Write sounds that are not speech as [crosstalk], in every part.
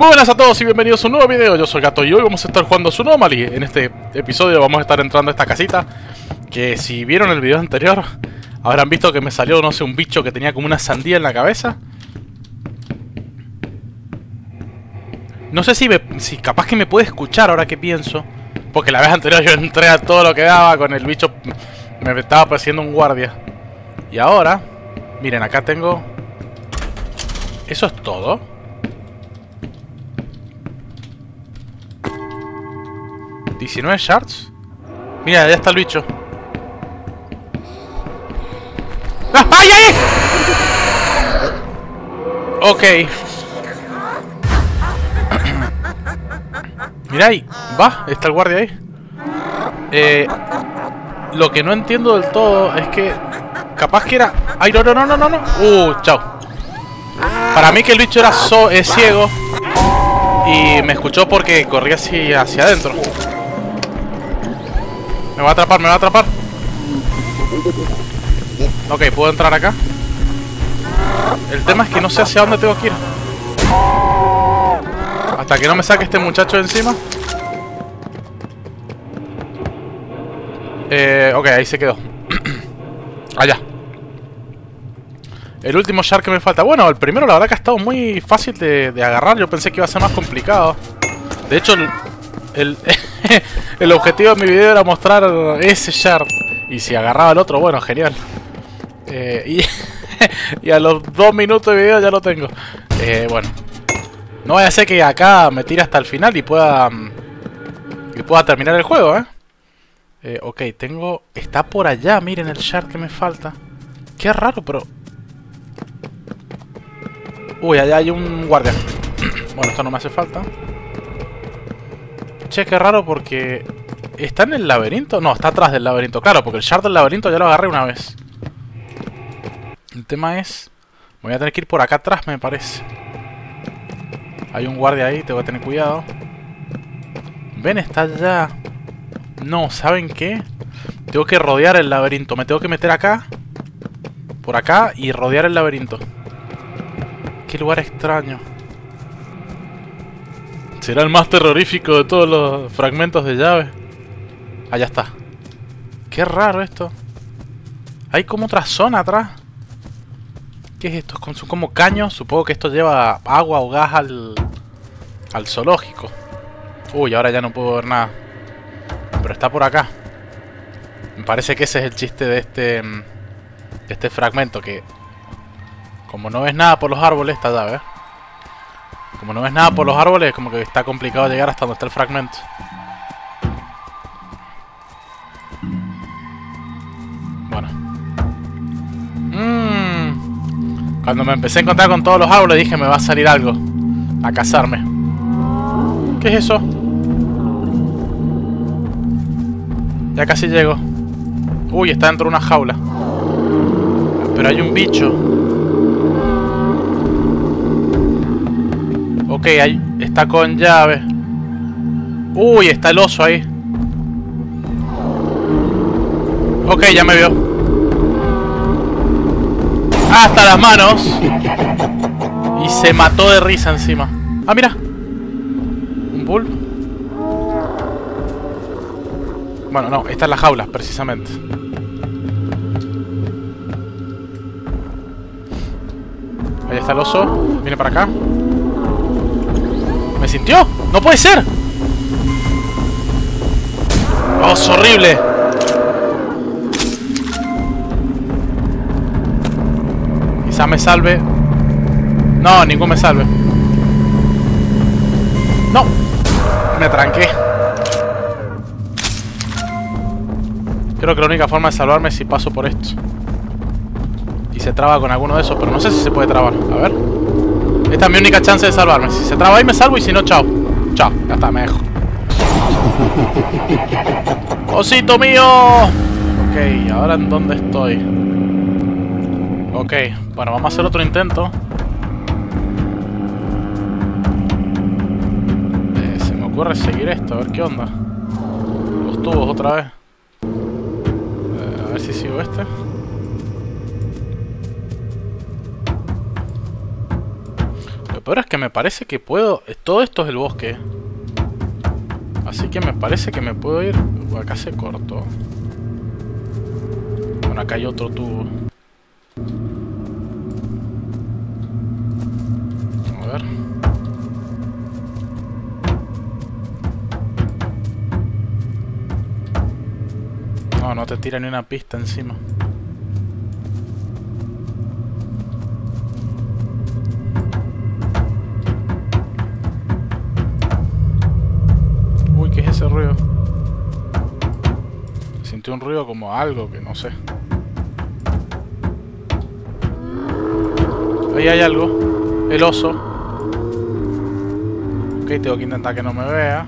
Muy buenas a todos y bienvenidos a un nuevo video, yo soy Gato y hoy vamos a estar jugando Sunomali. En este episodio vamos a estar entrando a esta casita Que si vieron el video anterior Habrán visto que me salió, no sé, un bicho que tenía como una sandía en la cabeza. No sé si, si capaz que me puede escuchar ahora que pienso Porque la vez anterior yo entré a todo lo que daba con el bicho Me estaba pareciendo un guardia. Y ahora, miren acá tengo ¿Eso es todo? ¿19 shards? Mira, ya está el bicho ¡Ah! ¡Ay, ay! Ok [coughs] Mira ahí, va, está el guardia ahí eh, Lo que no entiendo del todo es que Capaz que era... ¡Ay, no, no, no, no, no! ¡Uh, chao! Para mí que el bicho era so ciego Y me escuchó porque corría así hacia adentro Me va a atrapar, me va a atrapar Ok, puedo entrar acá El tema es que no sé hacia dónde tengo que ir Hasta que no me saque este muchacho de encima eh, Ok, ahí se quedó [clears throat] Allá el último Shark que me falta. Bueno, el primero la verdad que ha estado muy fácil de, agarrar. Yo pensé que iba a ser más complicado. De hecho, el, el, [laughs] objetivo de mi video era mostrar ese Shark. Y si agarraba el otro, bueno, genial. Eh, [laughs] y, a los dos minutos de video ya lo tengo. Eh, bueno. No vaya a ser que acá me tire hasta el final y pueda... Mm, y pueda terminar el juego, ¿eh? eh ok, tengo... Está por allá, miren el Shark que me falta. Qué raro, pero Uy, allá hay un guardia. [clears throat] bueno, esto no me hace falta. Che, qué raro porque... ¿Está en el laberinto? No, está atrás del laberinto. Claro, porque el shard del laberinto ya lo agarré una vez. El tema es... Voy a tener que ir por acá atrás, me parece. Hay un guardia ahí, tengo que tener cuidado. Ven, está allá. No, ¿saben qué? Tengo que rodear el laberinto. Me tengo que meter acá. Por acá y rodear el laberinto. Qué lugar extraño. ¿Será el más terrorífico de todos los fragmentos de llave? Allá está. Qué raro esto. Hay como otra zona atrás. ¿Qué es esto? Son como caños. Supongo que esto lleva agua o gas al, al zoológico. Uy, ahora ya no puedo ver nada. Pero está por acá. Me parece que ese es el chiste de este, mm, de este fragmento. Que como no ves nada por los árboles, está ya, ¿ves? Como no ves nada por los árboles, como que está complicado llegar hasta donde está el fragmento. Bueno. Mmm. Cuando me empecé a encontrar con todos los árboles dije me va a salir algo. A cazarme. ¿Qué es eso? Ya casi llego. Uy, está dentro de una jaula. Pero hay un bicho. Ok, ahí está con llave. Uy, está el oso ahí. Ok, ya me vio. Hasta las manos. Y se mató de risa encima. Ah, mira. Un bull. Bueno, no, esta es la jaula, precisamente. Ahí está el oso. Viene para acá. ¿Me sintió? ¡No puede ser! ¡Oh, es horrible! Quizá me salve. No, ningún me salve. ¡No! Me tranqué. Creo que la única forma de salvarme es si paso por esto. Y se traba con alguno de esos, pero no sé si se puede trabar. A ver. Esta es mi única chance de salvarme. Si se traba ahí me salvo y si no, chao. Chao, ya está, me dejo. [laughs] ¡Osito mío! Ok, ahora en dónde estoy. Ok, bueno, vamos a hacer otro intento. Eh, se me ocurre seguir esto, a ver qué onda. Los tubos otra vez. Eh, a ver si sigo este. Lo peor es que me parece que puedo... Todo esto es el bosque. Así que me parece que me puedo ir... Acá se cortó. Bueno, acá hay otro tubo. A ver. No, no te tira ni una pista encima. Un ruido como algo que no sé. Ahí hay algo. El oso. Ok, tengo que intentar que no me vea.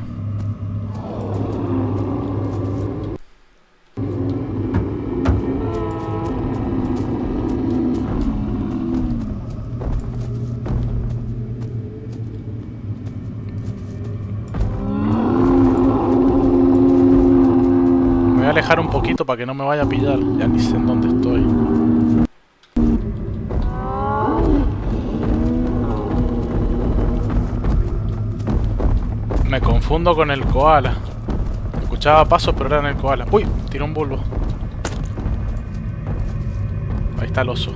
Un poquito para que no me vaya a pillar. Ya ni sé en dónde estoy. Me confundo con el koala. Escuchaba pasos, pero era en el koala. ¡Uy! Tiró un bulbo. Ahí está el oso.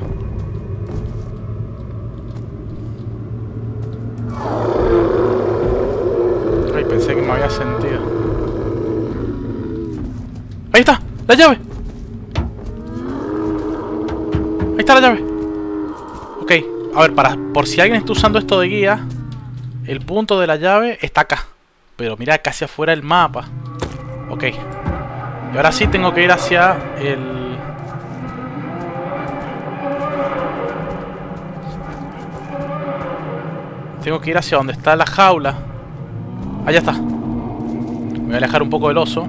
Ay, pensé que me había sentido. ¡Ahí está! ¡La llave! Ahí está la llave. Ok, a ver, para, por si alguien está usando esto de guía, el punto de la llave está acá. Pero mira, casi afuera del mapa. Ok. Y ahora sí tengo que ir hacia el... Tengo que ir hacia donde está la jaula. Allá está. Me voy a alejar un poco del oso.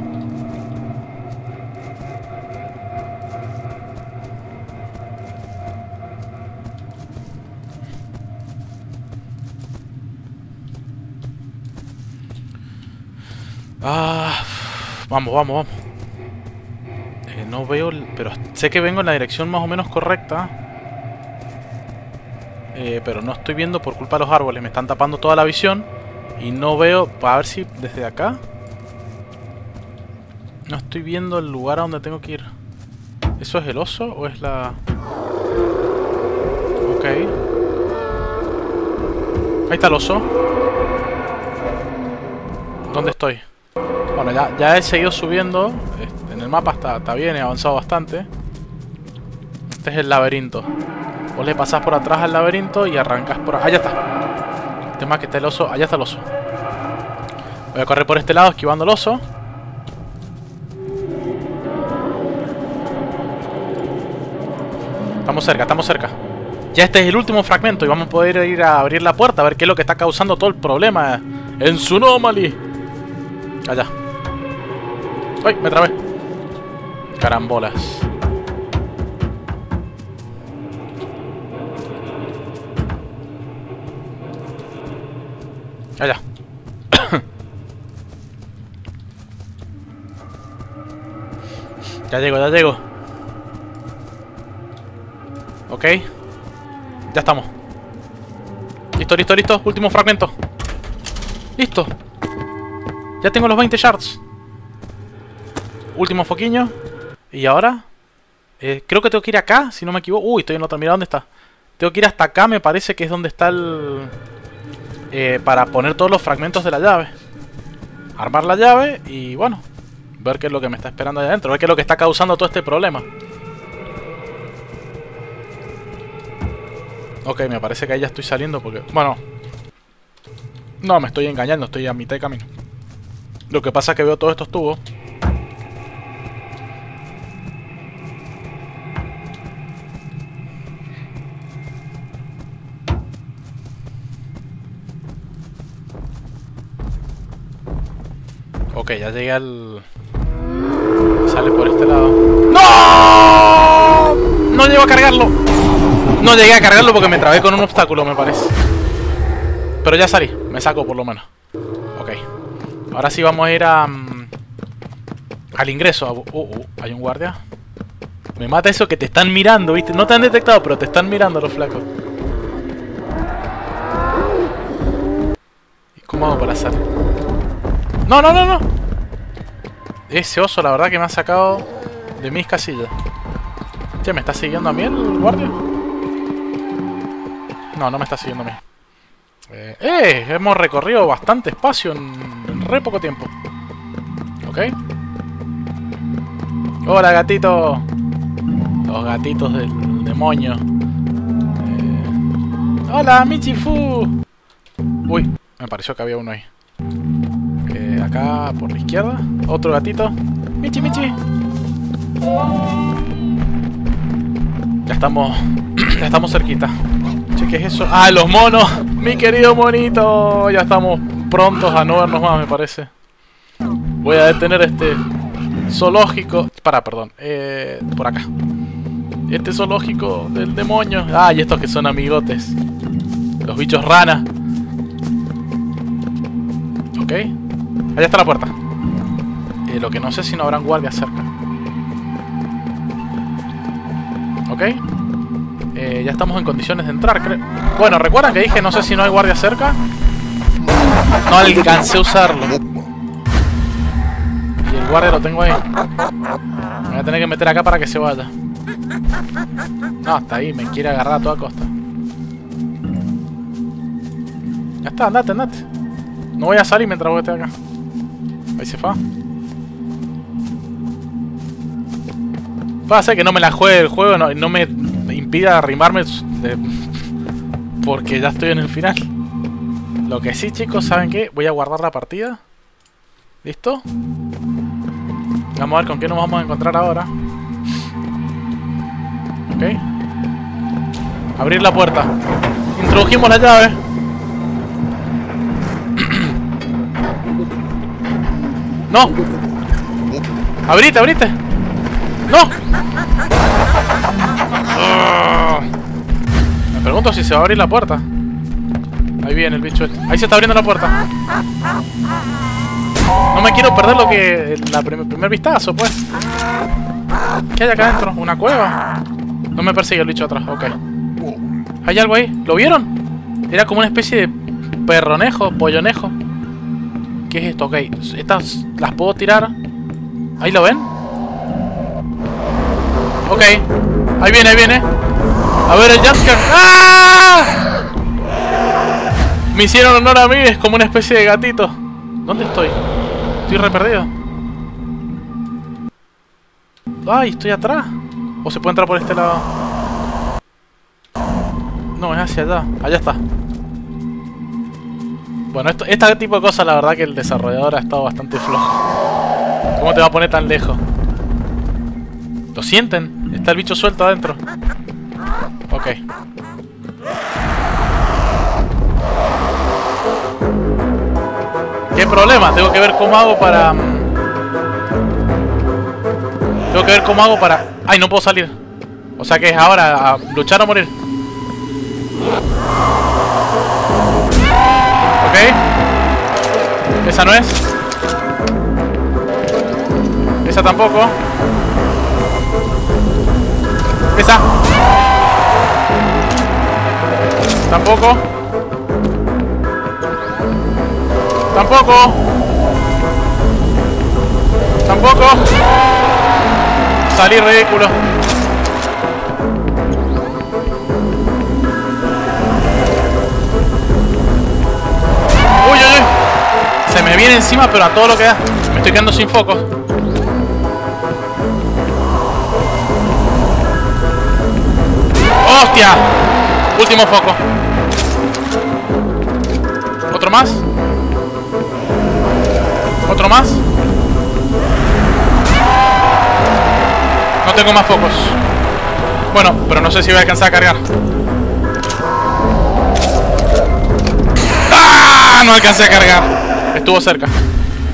Ah, vamos, vamos, vamos. Eh, no veo, pero sé que vengo en la dirección más o menos correcta. Eh, pero no estoy viendo por culpa de los árboles. Me están tapando toda la visión. Y no veo, para ver si desde acá. No estoy viendo el lugar a donde tengo que ir. ¿Eso es el oso o es la...? Ok. Ahí está el oso. ¿Dónde estoy? Bueno, ya, he seguido subiendo. Este, En el mapa está, está bien, he avanzado bastante. Este es el laberinto. Vos le pasás por atrás al laberinto y arrancas por... Allá está. El tema es que está el oso. Allá está el oso. Voy a correr por este lado esquivando el oso. Estamos cerca, estamos cerca. Ya este es el último fragmento y vamos a poder ir a abrir la puerta a ver qué es lo que está causando todo el problema en Tsunomali. Allá. ¡Ay! Me trabé. Carambolas. Allá. [coughs] ya llego, ya llego. Ok. Ya estamos. Listo, listo, listo. Último fragmento. Listo. Ya tengo los 20 shards. Último foquiño. Y ahora... eh, creo que tengo que ir acá, si no me equivoco. Uy, estoy en otra. Mira dónde está. Tengo que ir hasta acá, me parece que es donde está el... eh, para poner todos los fragmentos de la llave. Armar la llave y bueno. Ver qué es lo que me está esperando allá adentro. Ver qué es lo que está causando todo este problema. Ok, me parece que ahí ya estoy saliendo porque... Bueno. No, me estoy engañando. Estoy a mitad de camino. Lo que pasa es que veo todos estos tubos. Ok, ya llegué al... Sale por este lado. ¡No! No llego a cargarlo. No llegué a cargarlo porque me trabé con un obstáculo, me parece. Pero ya salí. Me saco por lo menos. Ok. Ahora sí vamos a ir a... mm, al ingreso. Uh, uh, hay un guardia. Me mata eso que te están mirando, ¿viste? No te han detectado, pero te están mirando los flacos. ¿Cómo hago para salir? ¡No, no, no, no! Ese oso, la verdad que me ha sacado de mis casillas. Che, ¿me está siguiendo a mí el guardia? No, no me está siguiendo a mí. Eh, eh hemos recorrido bastante espacio en, re poco tiempo. ¿Ok? Hola, gatito. Los gatitos del demonio. Eh, hola, Michifu. Uy, me pareció que había uno ahí. Acá por la izquierda. Otro gatito. Michi, Michi. Ya estamos. [clears throat] ya estamos cerquita. Che, ¿qué es eso? ¡Ah, los monos! ¡Mi querido monito! Ya estamos prontos a no vernos más, me parece. Voy a detener este zoológico. Para, perdón. Eh, por acá. Este zoológico del demonio. Ah, y estos que son amigotes. Los bichos rana. Ok. Allá está la puerta. Eh, lo que no sé si no habrán guardias cerca. Ok. Eh, ya estamos en condiciones de entrar, creo. Bueno, ¿recuerdan que dije no sé si no hay guardia cerca? No alcancé a usarlo. Y el guardia lo tengo ahí. Me voy a tener que meter acá para que se vaya. No, hasta ahí, me quiere agarrar a toda costa. Ya está, andate, andate. No voy a salir mientras estés acá. Ahí se fue. Ser que no me la juegue el juego y no, me impida arrimarme [laughs] porque ya estoy en el final. Lo que sí, chicos, ¿saben qué? Voy a guardar la partida. ¿Listo? Vamos a ver con qué nos vamos a encontrar ahora. Ok. Abrir la puerta. Introdujimos la llave. ¡No! ¡Abrite, abrite! ¡No! Ah. Me pregunto si se va a abrir la puerta. Ahí viene el bicho este. Ahí se está abriendo la puerta. No me quiero perder lo que... El primer, vistazo, pues. ¿Qué hay acá adentro? ¿Una cueva? No me persigue el bicho atrás. Ok. ¿Hay algo ahí? ¿Lo vieron? Era como una especie de perronejo, pollonejo. ¿Qué es esto? Ok. Estas las puedo tirar. ¿Ahí lo ven? Ok. Ahí viene, ahí viene. A ver el jumpscare. ¡Ah! Me hicieron honor a mí, es como una especie de gatito. ¿Dónde estoy? Estoy re perdido. Ay, estoy atrás. ¿O se puede entrar por este lado? No, es hacia allá. Allá está. Bueno, este tipo de cosas la verdad que el desarrollador ha estado bastante flojo. ¿Cómo te va a poner tan lejos? ¿Lo sienten? Está el bicho suelto adentro. Ok. ¿Qué problema? Tengo que ver cómo hago para... Mm, tengo que ver cómo hago para... ¡Ay, no puedo salir! O sea que es ahora a luchar o morir. Esa no es. Esa tampoco. Esa. Tampoco. Tampoco. Tampoco. Salí ridículo. Se me viene encima, pero a todo lo que da. Me estoy quedando sin focos. ¡Hostia! Último foco. ¿Otro más? ¿Otro más? No tengo más focos. Bueno, pero no sé si voy a alcanzar a cargar. ¡Ah! No alcancé a cargar. Estuvo cerca.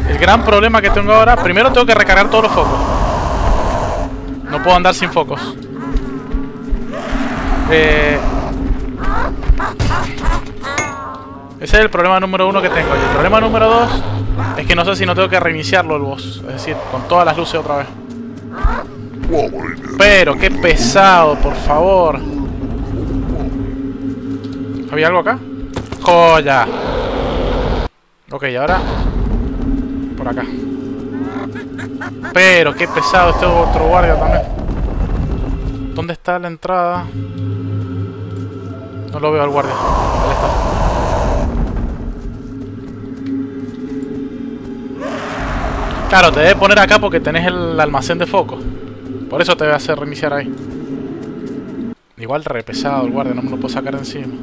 El gran problema que tengo ahora... Primero tengo que recargar todos los focos. No puedo andar sin focos. Eh, ese es el problema número uno que tengo. Y el problema número dos es que no sé si no tengo que reiniciarlo el boss. Es decir, con todas las luces otra vez. Pero, qué pesado, por favor. ¿Había algo acá? ¡Joya! Ok, ahora... Por acá. Pero qué pesado este otro guardia también. ¿Dónde está la entrada? No lo veo al guardia. Ahí está. Claro, te debe poner acá porque tenés el almacén de foco. Por eso te voy a hacer reiniciar ahí. Igual re pesado el guardia, no me lo puedo sacar de encima.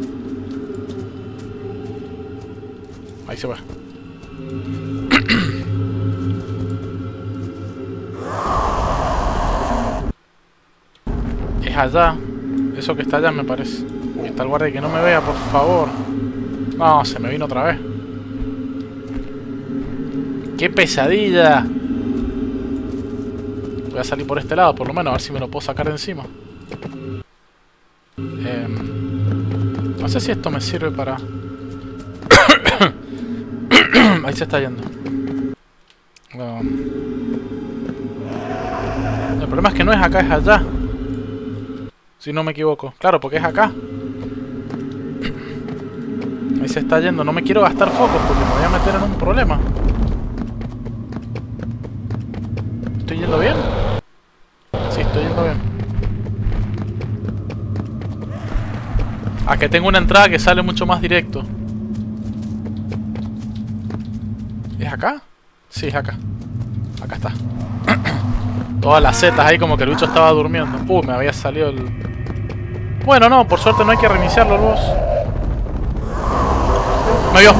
Ahí se va. Es allá. Eso que está allá me parece. Uy, está el guardia que no me vea, por favor. No, se me vino otra vez. ¡Qué pesadilla! Voy a salir por este lado, por lo menos, a ver si me lo puedo sacar de encima. Em, no sé si esto me sirve para... Ahí se está yendo. El problema es que no es acá, es allá. Si no me equivoco. Claro, porque es acá. Ahí se está yendo. No me quiero gastar focos porque me voy a meter en un problema. ¿Estoy yendo bien? Sí, estoy yendo bien. A que tengo una entrada que sale mucho más directo. ¿Es acá? Sí, es acá. Acá está. [coughs] Todas las setas ahí como que el bicho estaba durmiendo. Uh, me había salido el... Bueno, no, por suerte no hay que reiniciarlo el boss. Me vio.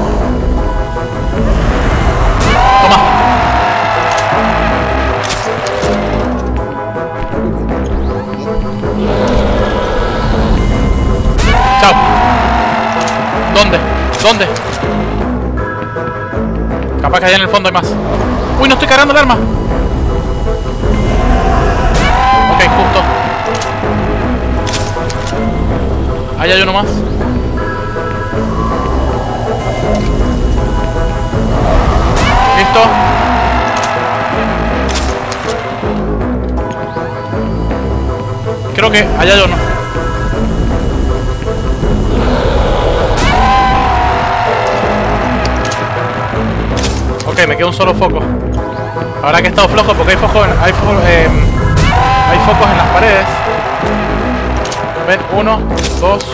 Toma. Chao. ¿Dónde? ¿Dónde? Capaz que allá en el fondo hay más. Uy, no estoy cargando el arma. Ok, justo. Ahí hay uno más. Listo. Creo que allá hay uno. Me queda un solo foco. Ahora que he estado flojo porque hay focos en, hay, eh, hay focos en las paredes. A ver, uno, dos,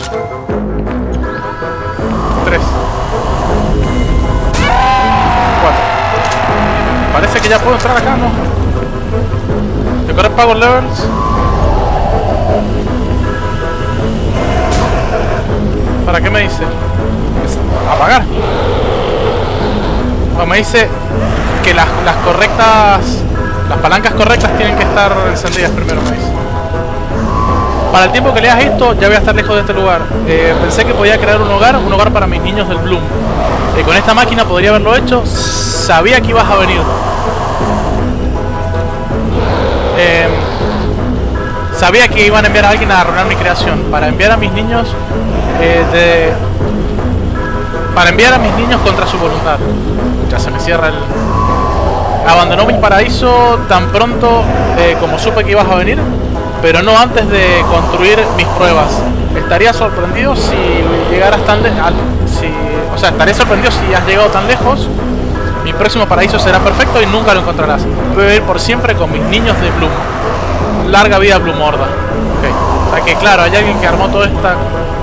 tres, cuatro. Parece que ya puedo entrar acá, ¿no? Decorar power levels. ¿Para qué me dice? Apagar. No, me dice que las, las correctas... Las palancas correctas tienen que estar encendidas primero, me dice. Para el tiempo que leas esto, ya voy a estar lejos de este lugar. Eh, pensé que podía crear un hogar, un hogar para mis niños del Bloom. Eh, con esta máquina podría haberlo hecho. Sabía que ibas a venir. Eh, sabía que iban a enviar a alguien a arruinar mi creación. Para enviar a mis niños de... Para enviar a mis niños contra su voluntad. Ya se me cierra el... Abandonó mi paraíso tan pronto eh, como supe que ibas a venir, pero no antes de construir mis pruebas. Estaría sorprendido si llegaras tan lejos. Si, o sea, estaría sorprendido si has llegado tan lejos. Mi próximo paraíso será perfecto y nunca lo encontrarás. Voy a vivir por siempre con mis niños de Bloom. Larga vida Bloom Horda. Okay. O que claro, hay alguien que armó toda esta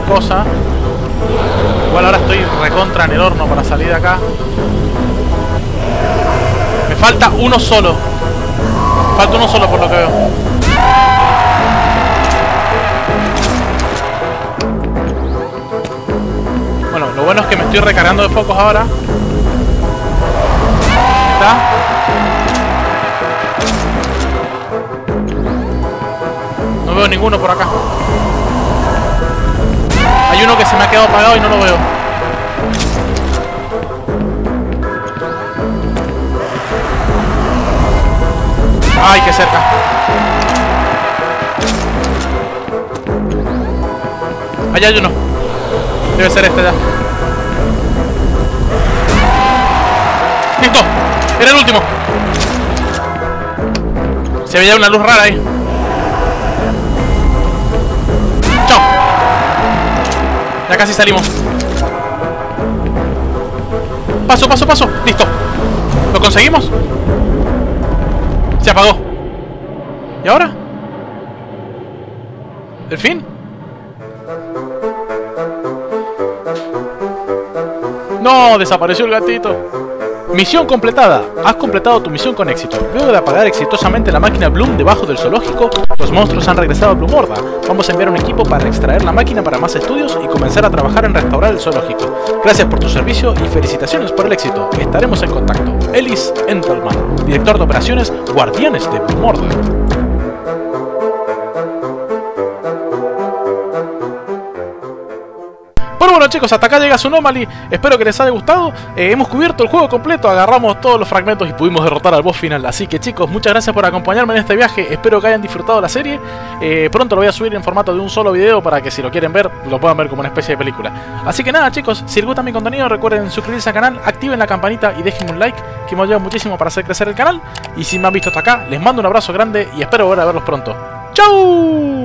cosa. Igual ahora estoy recontra en el horno para salir de acá. Falta uno solo. Falta uno solo por lo que veo. Bueno, lo bueno es que me estoy recargando de focos ahora. ¿Está? No veo ninguno por acá. Hay uno que se me ha quedado apagado y no lo veo. ¡Ay, qué cerca! Allá hay uno. Debe ser este ya. ¡Listo! Era el último. Se veía una luz rara ahí. ¡Chao! Ya casi salimos. Paso, paso, paso. Listo. ¿Lo conseguimos? Se apagó. ¿Y ahora? ¿El fin? ¡No! Desapareció el gatito. Misión completada. Has completado tu misión con éxito. Luego de apagar exitosamente la máquina Bloom debajo del zoológico, los monstruos han regresado a Bloomorda. Vamos a enviar un equipo para extraer la máquina para más estudios y comenzar a trabajar en restaurar el zoológico. Gracias por tu servicio y felicitaciones por el éxito. Estaremos en contacto. Ellis Entelman, director de operaciones Guardianes de Bloomorda. Bueno chicos, hasta acá llega su Anomaly, espero que les haya gustado, eh, hemos cubierto el juego completo, agarramos todos los fragmentos y pudimos derrotar al boss final, así que chicos, muchas gracias por acompañarme en este viaje, espero que hayan disfrutado la serie, eh, pronto lo voy a subir en formato de un solo video para que si lo quieren ver, lo puedan ver como una especie de película. Así que nada chicos, si les gusta mi contenido recuerden suscribirse al canal, activen la campanita y déjenme un like, que me ayuda muchísimo para hacer crecer el canal, y si me han visto hasta acá, les mando un abrazo grande y espero volver a verlos pronto. ¡Chao!